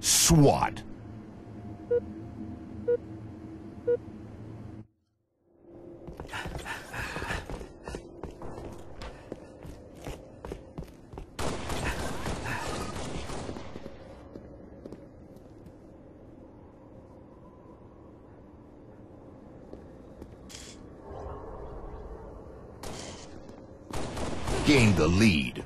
SWAT. Gain the lead.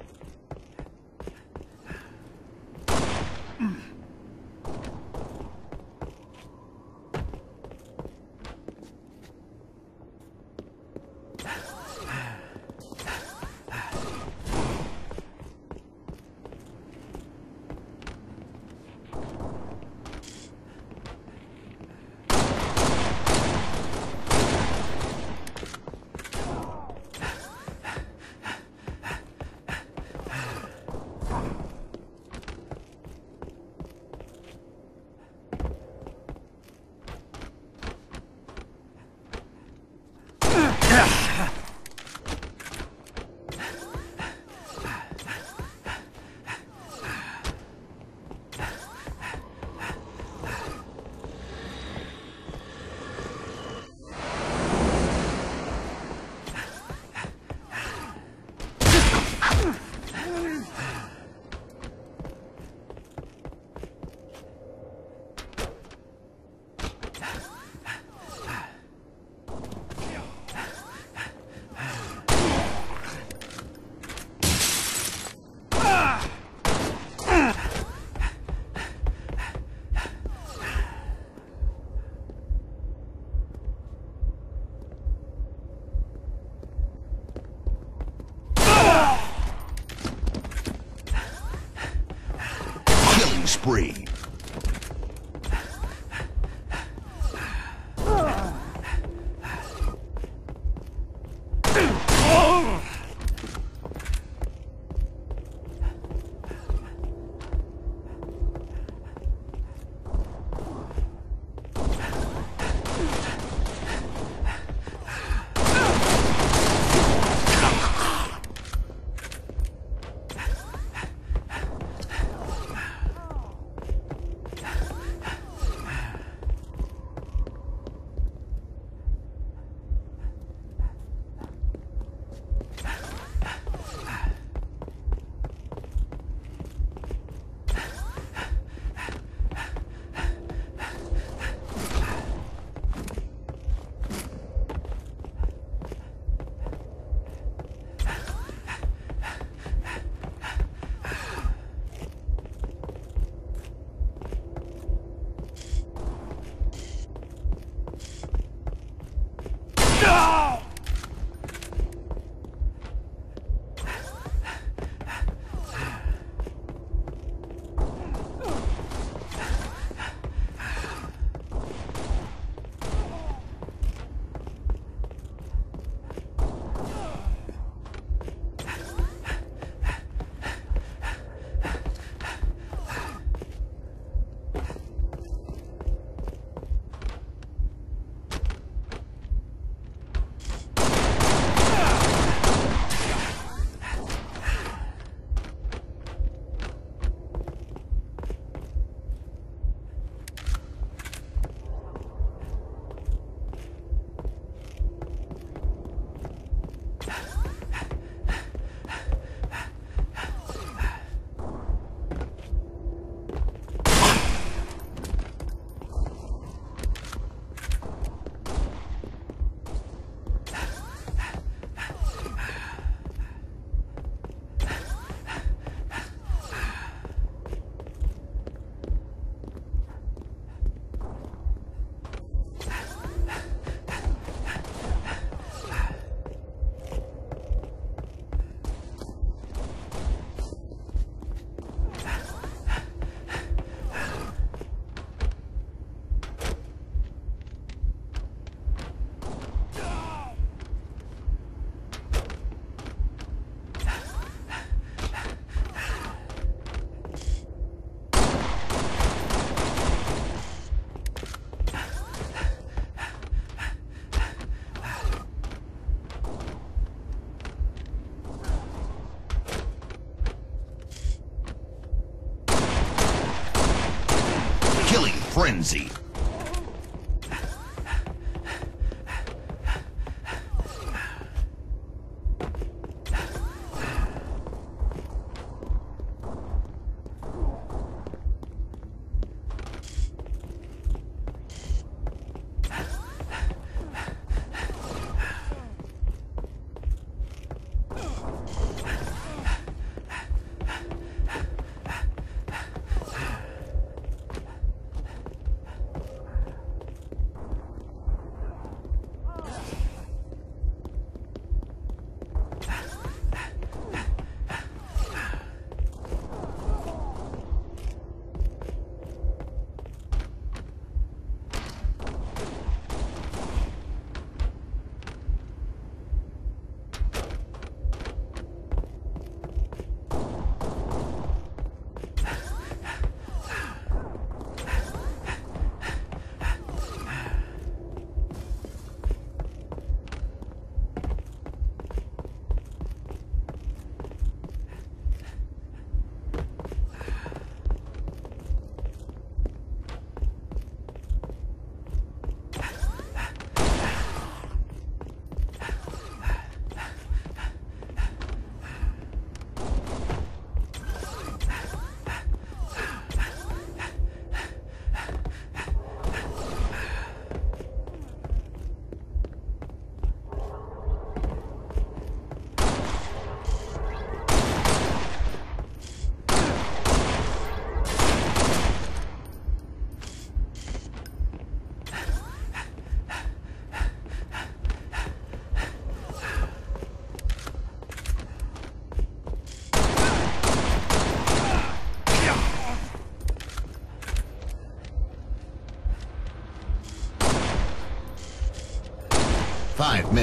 Killing Frenzy.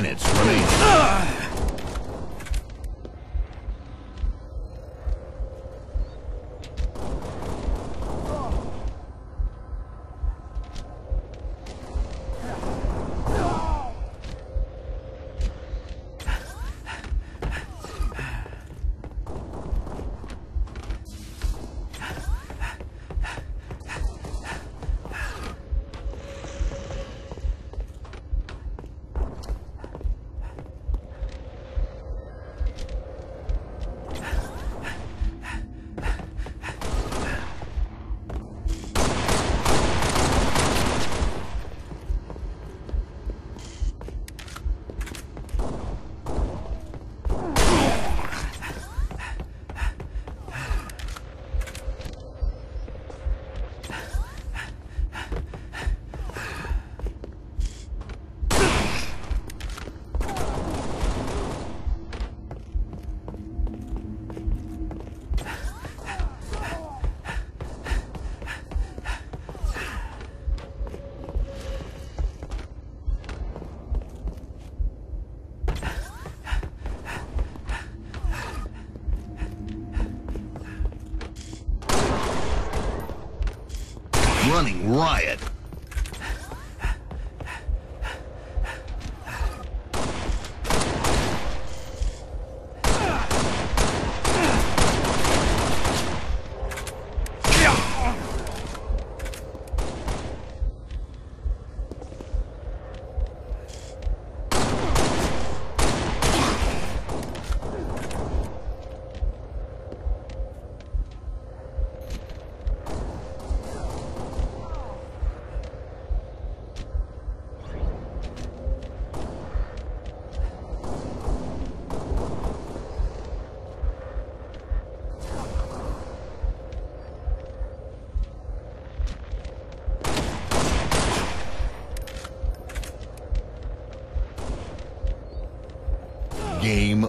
Minutes remaining. Running riot. Game.